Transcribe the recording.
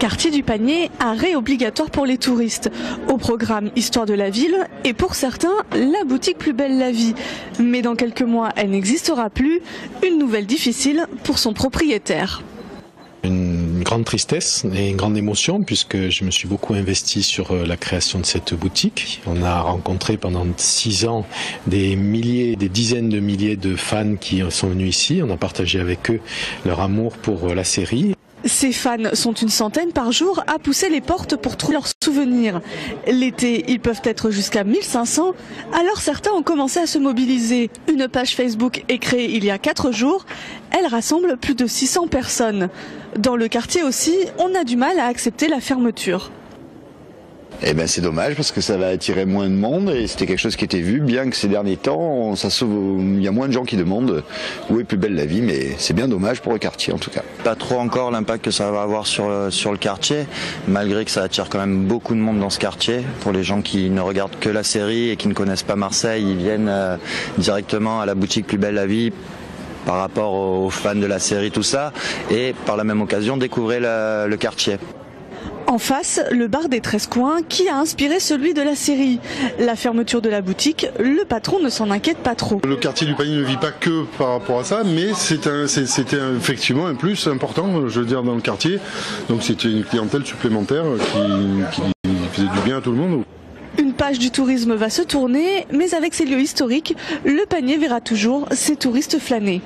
Quartier du Panier, arrêt obligatoire pour les touristes. Au programme Histoire de la ville et pour certains, la boutique Plus belle la vie. Mais dans quelques mois, elle n'existera plus. Une nouvelle difficile pour son propriétaire. Une grande tristesse et une grande émotion puisque je me suis beaucoup investi sur euh, la création de cette boutique. On a rencontré pendant six ans des milliers, des dizaines de milliers de fans qui sont venus ici. On a partagé avec eux leur amour pour euh, la série. Ces fans sont une centaine par jour à pousser les portes pour trouver leurs souvenirs. L'été, ils peuvent être jusqu'à 1500, alors certains ont commencé à se mobiliser. Une page Facebook est créée il y a 4 jours. Elle rassemble plus de 600 personnes. Dans le quartier aussi, on a du mal à accepter la fermeture. Eh ben c'est dommage parce que ça va attirer moins de monde et c'était quelque chose qui était vu, bien que ces derniers temps, il y a moins de gens qui demandent où est plus belle la vie, mais c'est bien dommage pour le quartier en tout cas. Pas trop encore l'impact que ça va avoir sur le, sur le quartier, malgré que ça attire quand même beaucoup de monde dans ce quartier. Pour les gens qui ne regardent que la série et qui ne connaissent pas Marseille, ils viennent euh, directement à la boutique Plus belle la vie par rapport aux fans de la série, tout ça, et par la même occasion découvrir le quartier. En face, le bar des 13 coins qui a inspiré celui de la série. La fermeture de la boutique, le patron ne s'en inquiète pas trop. Le quartier du panier ne vit pas que par rapport à ça, mais c'était effectivement un plus important, je veux dire, dans le quartier. Donc c'était une clientèle supplémentaire qui, qui faisait du bien à tout le monde. Une page du tourisme va se tourner, mais avec ces lieux historiques, le panier verra toujours ses touristes flâner.